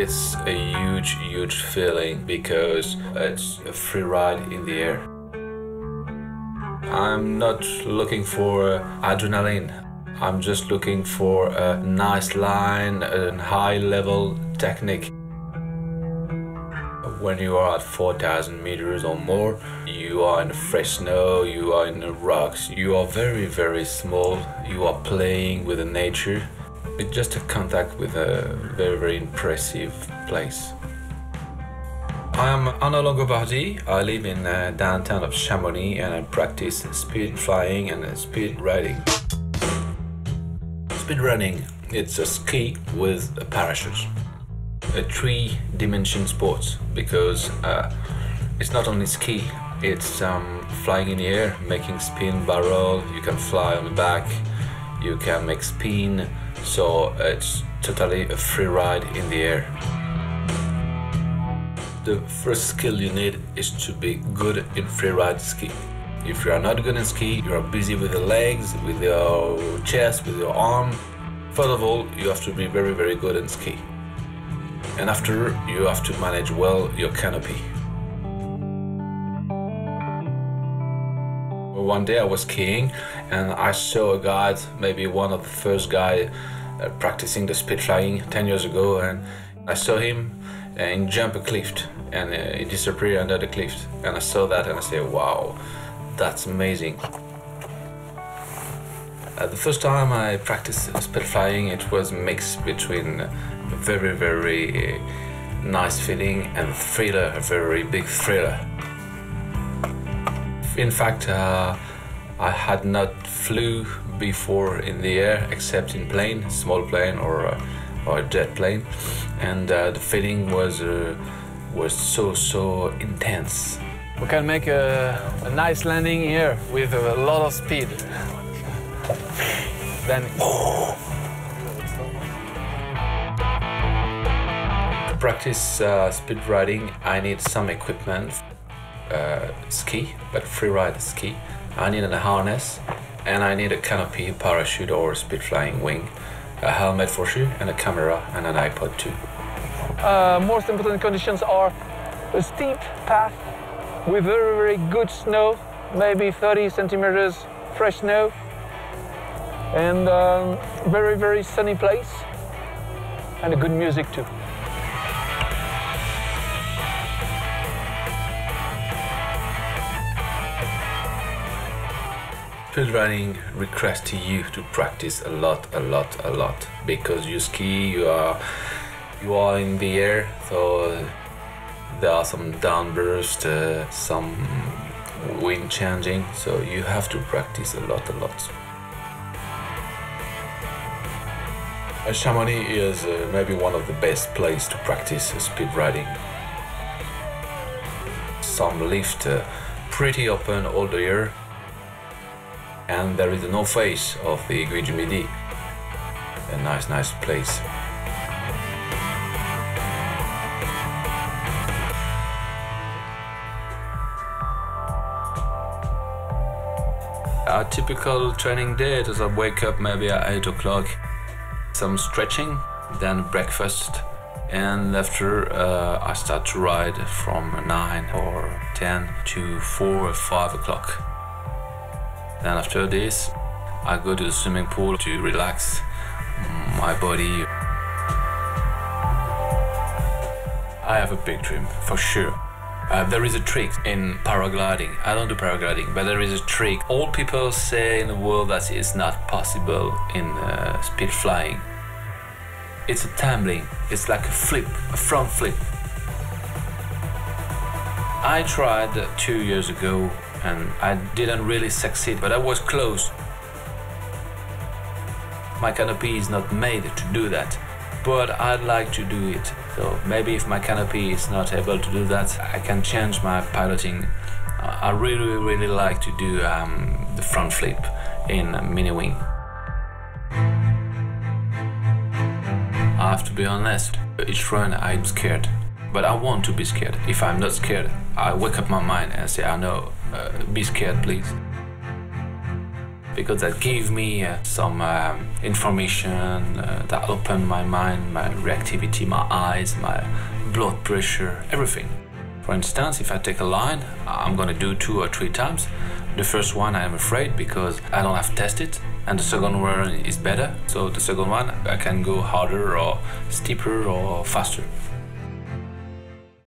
It's a huge, huge feeling because it's a free ride in the air. I'm not looking for uh, adrenaline. I'm just looking for a nice line, a high level technique. When you are at 4,000 meters or more, you are in fresh snow, you are in the rocks, you are very, very small, you are playing with the nature. It's just a contact with a very, very impressive place. I'm Arnaud Longobardi. I live in uh, downtown of Chamonix and I practice speed flying and speed riding. Speed riding, it's a ski with a parachute. A three-dimension sport because uh, it's not only ski, it's um, flying in the air, making spin, barrel, you can fly on the back, you can make spin, so it's totally a free ride in the air. The first skill you need is to be good in freeride ski. If you are not good in ski, you are busy with the legs, with your chest, with your arm. First of all, you have to be very, very good in ski. And after, you have to manage well your canopy. One day I was skiing and I saw a guy, maybe one of the first guy uh, practicing the speed flying 10 years ago and I saw him and jump a cliff and uh, he disappeared under the cliff. And I saw that and I said wow that's amazing. Uh, the first time I practiced speed flying it was mixed between a very very nice feeling and thriller a very big thriller in fact uh, I had not flew before in the air except in plane small plane or uh, or jet plane. And uh, the feeling was uh, was so so intense. We can make a, a, nice landing here with a lot of speed. Then to practice uh, speed riding I need some equipment uh, ski but free ride ski I need a harness and I need a canopy parachute or speed flying wing a helmet for sure, and a camera and an iPod too. Uh, most important conditions are a steep path with very, very good snow, maybe 30 centimeters fresh snow, and um, very, very sunny place, and a good music too. Speed riding requires to you to practice a lot, a lot, a lot because you ski, you are you are in the air, so there are some downbursts, uh, some wind changing, so you have to practice a lot, a lot. Chamonix is uh, maybe one of the best places to practice speed riding. Some lift uh, pretty open all the year, and there is no face of the Aiguille Midi. A nice, nice place. A typical training day is I wake up maybe at 8 o'clock, some stretching, then breakfast, and after uh, I start to ride from 9 or 10 to 4 or 5 o'clock. Then after this, I go to the swimming pool to relax my body. I have a big dream, for sure. Uh, there is a trick in paragliding. I don't do paragliding, but there is a trick. All people say in the world that it's not possible in uh, speed flying. It's a tumbling. It's like a flip, a front flip. I tried two years ago and I didn't really succeed, but I was close. My canopy is not made to do that, but I'd like to do it. So maybe if my canopy is not able to do that, I can change my piloting. I really, really like to do um, the front flip in mini wing. I have to be honest, each run I'm scared, but I want to be scared. If I'm not scared, I wake up my mind and say, I know, uh, be scared, please. because that gave me uh, some um, information uh, that opened my mind, my reactivity, my eyes, my blood pressure, everything. For instance, if I take a line, I'm gonna do two or three times. The first one I am afraid because I don't have tested, and the second one is better. So the second one I can go harder or steeper or faster.